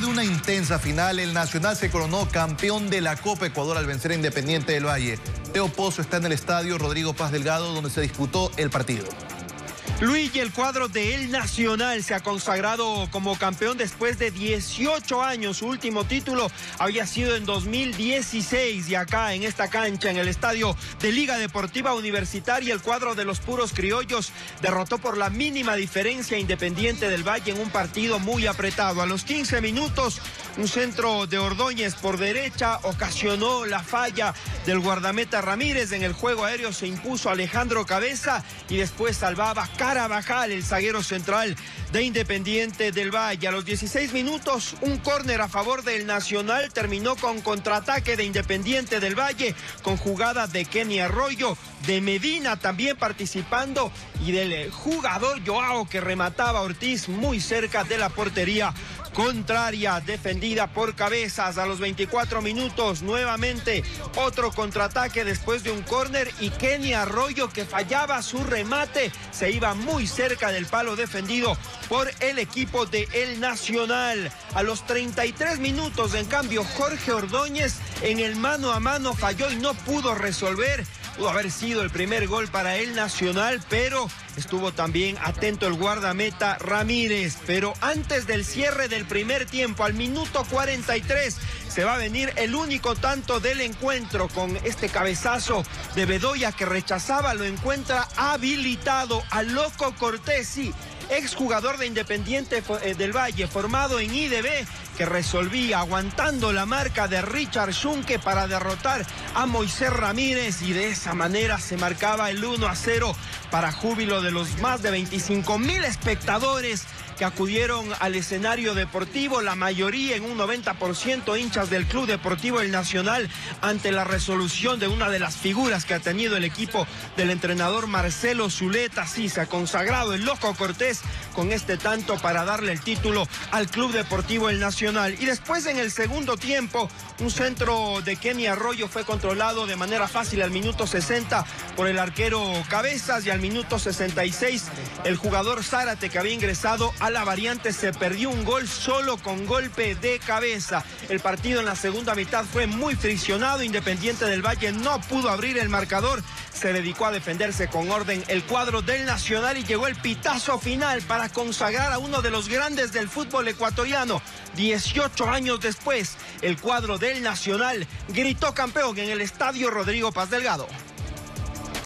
de una intensa final, el Nacional se coronó campeón de la Copa Ecuador al vencer a Independiente del Valle. Teo Pozo está en el estadio Rodrigo Paz Delgado donde se disputó el partido. Luigi, el cuadro de El Nacional se ha consagrado como campeón después de 18 años. Su último título había sido en 2016 y acá en esta cancha, en el estadio de Liga Deportiva Universitaria, el cuadro de los puros criollos derrotó por la mínima diferencia Independiente del Valle en un partido muy apretado. A los 15 minutos, un centro de Ordóñez por derecha ocasionó la falla del guardameta Ramírez. En el juego aéreo se impuso Alejandro Cabeza y después salvaba Carabajal, el zaguero central de Independiente del Valle. A los 16 minutos, un córner a favor del Nacional terminó con contraataque de Independiente del Valle, con jugada de Kenny Arroyo, de Medina también participando y del jugador Joao que remataba Ortiz muy cerca de la portería contraria, defendida por cabezas a los 24 minutos. Nuevamente otro contraataque después de un córner y Kenny Arroyo que fallaba su remate se iba muy cerca del palo defendido por el equipo de El Nacional. A los 33 minutos, en cambio, Jorge Ordóñez en el mano a mano falló y no pudo resolver pudo haber sido el primer gol para el Nacional, pero estuvo también atento el guardameta Ramírez. Pero antes del cierre del primer tiempo, al minuto 43, se va a venir el único tanto del encuentro con este cabezazo de Bedoya que rechazaba, lo encuentra habilitado a Loco Cortesi exjugador de Independiente eh, del Valle, formado en IDB, que resolvía aguantando la marca de Richard Schunke para derrotar a Moisés Ramírez y de esa manera se marcaba el 1 a 0 para júbilo de los más de 25 mil espectadores que acudieron al escenario deportivo, la mayoría en un 90% hinchas del Club Deportivo El Nacional, ante la resolución de una de las figuras que ha tenido el equipo del entrenador Marcelo Zuleta. Ha consagrado el Loco Cortés con este tanto para darle el título al Club Deportivo El Nacional. Y después en el segundo tiempo, un centro de Kenny Arroyo fue controlado de manera fácil al minuto 60 por el arquero Cabezas y al minuto 66 el jugador Zárate que había ingresado la variante se perdió un gol solo con golpe de cabeza. El partido en la segunda mitad fue muy friccionado. Independiente del Valle no pudo abrir el marcador. Se dedicó a defenderse con orden el cuadro del Nacional y llegó el pitazo final para consagrar a uno de los grandes del fútbol ecuatoriano. 18 años después, el cuadro del Nacional gritó campeón en el estadio Rodrigo Paz Delgado.